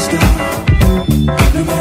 stop. No